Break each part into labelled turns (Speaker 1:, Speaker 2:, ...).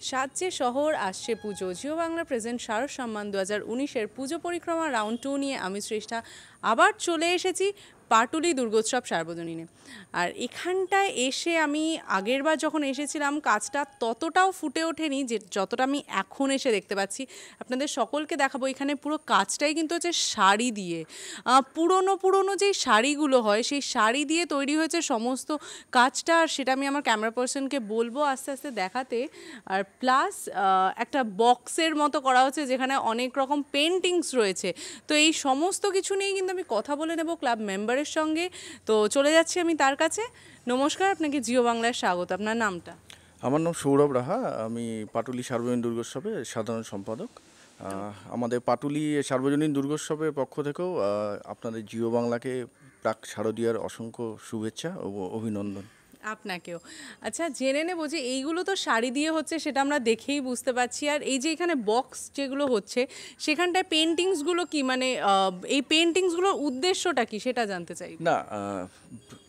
Speaker 1: সাজ্যে শহর, আসছে পুজো। জিও বাংলা প্রেজেন্ট শারদ সম্মান দু হাজার উনিশের পুজো পরিক্রমা রাউন্ড টু নিয়ে আমি শ্রেষ্ঠা। আবার চলে এসেছি পাটুলি দুর্গোৎসব সার্বজনীনে। আর এখানটায় এসে আমি আগেরবার যখন এসেছিলাম, কাজটা ততটাও ফুটে ওঠেনি যে যতটা আমি এখন এসে দেখতে পাচ্ছি। আপনাদের সকলকে দেখাবো, এখানে পুরো কাজটাই কিন্তু হচ্ছে শাড়ি দিয়ে। পুরনো পুরনো যেই শাড়িগুলো হয়, সেই শাড়ি দিয়ে তৈরি হয়েছে সমস্ত কাজটা। আর সেটা আমি আমার ক্যামেরা পার্সনকে বলব আস্তে আস্তে দেখাতে। আর প্লাস একটা বক্সের মতো করা হচ্ছে যেখানে অনেক রকম পেন্টিংস রয়েছে। তো এই সমস্ত কিছু নিয়েই কিন্তু আমি কথা বলে নেব ক্লাব মেম্বারের সঙ্গে। তো চলে যাচ্ছি আমি তার কাছে। নমস্কার, আপনাকে জিও বাংলায় স্বাগত। আপনার নামটা?
Speaker 2: আমার নাম সৌরভ রাহা। আমি পাটুলি সার্বজনীন দুর্গোৎসবের সাধারণ সম্পাদক। আমাদের পাটুলি সার্বজনীন দুর্গোৎসবের পক্ষ থেকেও আপনাদের জিও বাংলাকে প্রাক শারদীয়ার অসংখ্য শুভেচ্ছা ও অভিনন্দন।
Speaker 1: আপনাকেও। আচ্ছা জেনে নেব যে এইগুলো তো শাড়ি দিয়ে হচ্ছে সেটা আমরা দেখেই বুঝতে পারছি। আর এই যে এখানে বক্স যেগুলো হচ্ছে সেখানটায় পেন্টিংসগুলো কি? মানে এই পেন্টিংসগুলোর উদ্দেশ্যটা কি সেটা জানতে চাই।
Speaker 2: না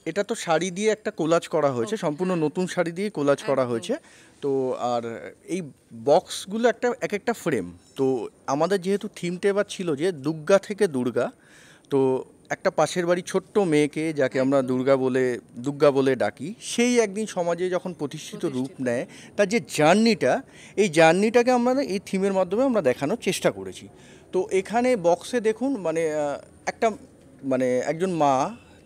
Speaker 2: এটা তো শাড়ি দিয়ে একটা কোলাজ করা হয়েছে সম্পূর্ণ নতুন শাড়ি দিয়ে কোলাজ করা হয়েছে। তো আর এই বক্সগুলো একটা এক একটা ফ্রেম তো আমাদের যেহেতু থিমটা এবার ছিল যে দুর্গা থেকে দুর্গা তো একটা পাশের বাড়ি ছোট্ট মেয়েকে যাকে আমরা দুর্গা বলে দুর্গা বলে ডাকি সেই একদিন সমাজে যখন প্রতিষ্ঠিত রূপ নেয় তার যে জার্নিটা এই জার্নিটাকে আমরা এই থিমের মাধ্যমে আমরা দেখানোর চেষ্টা করেছি। তো এখানে বক্সে দেখুন মানে একটা মানে একজন মা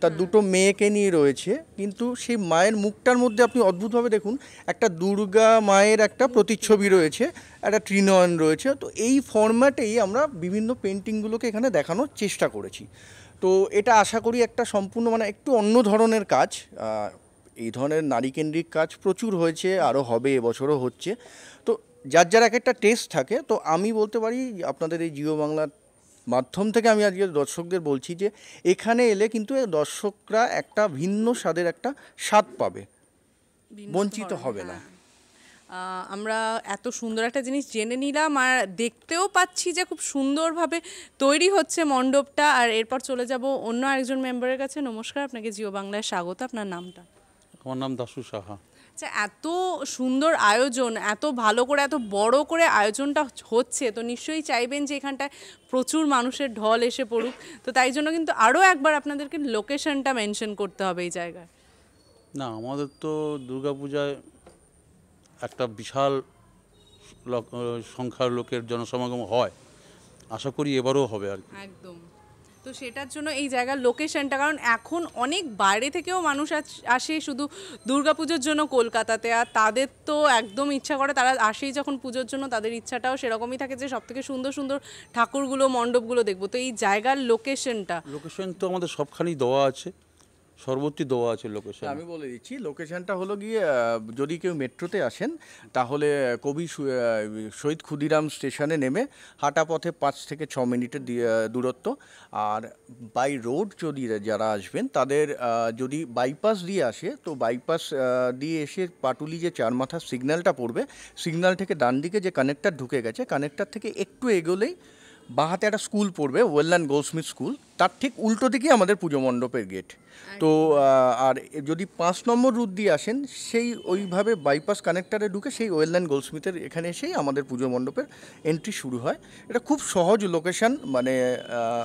Speaker 2: তার দুটো মেয়েকে নিয়ে রয়েছে কিন্তু সেই মায়ের মুখটার মধ্যে আপনি অদ্ভুতভাবে দেখুন একটা দুর্গা মায়ের একটা প্রতিচ্ছবি রয়েছে একটা ত্রিনয়ন রয়েছে তো এই ফরম্যাটেই আমরা বিভিন্ন পেন্টিংগুলোকে এখানে দেখানোর চেষ্টা করেছি। তো এটা আশা করি একটা সম্পূর্ণ মানে একটু অন্য ধরনের কাজ এই ধরনের নারীকেন্দ্রিক কাজ প্রচুর হয়েছে আরও হবে এবছরও হচ্ছে। তো যার যার এক একটা টেস্ট থাকে তো আমি বলতে পারি আপনাদের এই জিও বাংলার মাধ্যম থেকে আমি আজকে দর্শকদের বলছি যে এখানে এলে কিন্তু দর্শকরা একটা ভিন্ন স্বাদের একটা স্বাদ পাবে। বঞ্চিত হবে না।
Speaker 1: আমরা এত সুন্দর একটা জিনিস জেনে নিলাম আর দেখতেও পাচ্ছি যে খুব সুন্দরভাবে তৈরি হচ্ছে মণ্ডপটা। আর এরপর চলে যাব অন্য একজন মেম্বারের কাছে। নমস্কার আপনাকে জিও বাংলায় স্বাগত। আপনার নামটা?
Speaker 3: আমার নাম দাসু সাহা।
Speaker 1: আচ্ছা এত সুন্দর আয়োজন এত ভালো করে এত বড় করে আয়োজনটা হচ্ছে তো নিশ্চয়ই চাইবেন যে এখানটায় প্রচুর মানুষের ঢল এসে পড়ুক। তো তাই জন্য কিন্তু আরও একবার আপনাদেরকে লোকেশনটা মেনশন করতে হবে এই জায়গায়।
Speaker 3: না আমাদের তো দুর্গাপূজায় একটা বিশাল সংখ্যার লোকের জনসমাগম হয়। আশা করি এবারও হবে আর
Speaker 1: একদম। তো সেটার জন্য এই জায়গার লোকেশনটা কারণ এখন অনেক বাইরে থেকেও মানুষ আস- আসে শুধু দুর্গাপুজোর জন্য কলকাতাতে আর তাদের তো একদম ইচ্ছা করে তারা আসেই যখন পুজোর জন্য তাদের ইচ্ছাটাও সেরকমই থাকে যে সব থেকে সুন্দর সুন্দর ঠাকুরগুলো মণ্ডপগুলো দেখব। তো এই জায়গার লোকেশনটা
Speaker 3: লোকেশন তো আমাদের সবখানেই দেওয়া আছে। সর্বত্রই দেওয়া আছে লোকেশন
Speaker 2: আমি বলে দিচ্ছি লোকেশনটা হলো গিয়ে যদি কেউ মেট্রোতে আসেন, তাহলে কবি শহীদ ক্ষুদিরাম স্টেশনে নেমে হাঁটা পথে পাঁচ থেকে ছ মিনিটের দূরত্ব। আর বাই রোড যদি যারা আসবেন, তাদের যদি বাইপাস দিয়ে আসে, তো বাইপাস দিয়ে এসে পাটুলি যে চার মাথার সিগন্যালটা পড়বে সিগন্যাল থেকে ডান দিকে যে কানেক্টার ঢুকে গেছে কানেক্টার থেকে একটু এগোলেই বাহাতে একটা স্কুল পড়বে ওয়েলল্যান্ড গোলস্মিথ স্কুল। তার ঠিক উল্টো দিকে আমাদের পুজো মণ্ডপের গেট। তো আর যদি পাঁচ নম্বর রুট দিয়ে আসেন সেই ওইভাবে বাইপাস কানেক্টারে ঢুকে সেই ওয়েলল্যান্ড গোলস্মিথের এখানে এসেই আমাদের পুজো মণ্ডপের এন্ট্রি শুরু হয়। এটা খুব সহজ লোকেশন মানে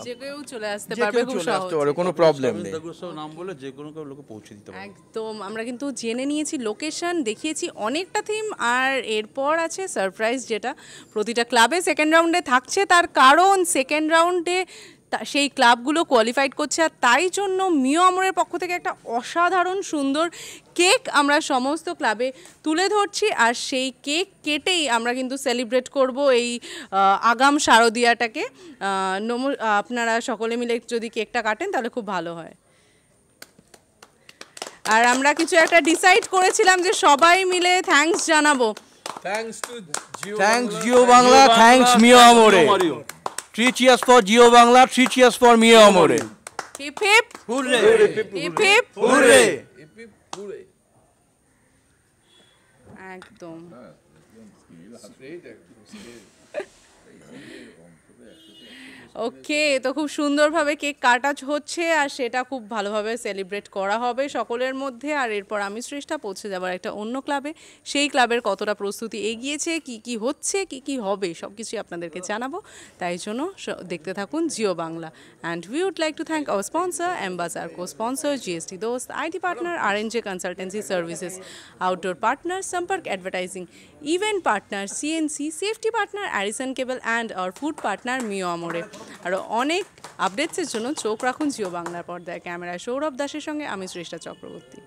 Speaker 1: যে কেউ চলে আসতে পারবে
Speaker 2: চলে আসতে
Speaker 1: সহজে
Speaker 2: কোনো প্রবলেম নেই।
Speaker 3: নাম বলে যে কোনো কেউ লোকে পৌঁছে দিতে পারে
Speaker 1: একদম আমরা কিন্তু জেনে নিয়েছি লোকেশন দেখিয়েছি অনেকটা থিম আর এরপর আছে সারপ্রাইজ যেটা। প্রতিটা ক্লাবে সেকেন্ড রাউন্ডে থাকছে তার কারণ সেকেন্ড রাউন্ডে সেই ক্লাবগুলো কোয়ালিফাইড করছে আর তাই জন্য মিও আমরের পক্ষ থেকে একটা অসাধারণ সুন্দর কেক আমরা সমস্ত ক্লাবে তুলে ধরছি আর সেই কেক কেটেই আমরা কিন্তু সেলিব্রেট করব এই আগাম শারদিয়াটাকে। নম- আপনারা সকলে মিলে যদি কেকটা কাটেন তাহলে খুব ভালো হয়। আর আমরা কিছু একটা ডিসাইড করেছিলাম যে সবাই মিলে থ্যাঙ্কস জানাব।
Speaker 2: Thanks
Speaker 4: Bangla
Speaker 2: Jio Bangla thanks Mio Amore. Three cheers for Jio Bangla three cheers for Mio Amore
Speaker 1: hip hip
Speaker 2: hurray
Speaker 1: hip hip
Speaker 2: hurray.
Speaker 1: একদম. ওকে, তো খুব সুন্দরভাবে কেক কাটা হচ্ছে আর সেটা খুব ভালোভাবে সেলিব্রেট করা হবে সকলের মধ্যে। আর এরপর আমি শ্রেষ্ঠা পৌঁছে যাবার একটা অন্য ক্লাবে। সেই ক্লাবের কতটা প্রস্তুতি এগিয়েছে, কি কি হচ্ছে, কি কি হবে সব কিছুই আপনাদেরকে জানাব। তাই জন্য দেখতে থাকুন Jio Bangla. And we would like to thank our sponsor ambassador co sponsor GST Dost IT partner R N J consultancy services outdoor partner Samparka advertising event partner CNC safety partner Arrison cable and R food partner Mio Amore আরও অনেক আপডেটসের জন্য চোখ রাখুন জিও বাংলার পর্দায়। ক্যামেরায় সৌরভ দাসের সঙ্গে আমি শ্রেষ্ঠা চক্রবর্তী।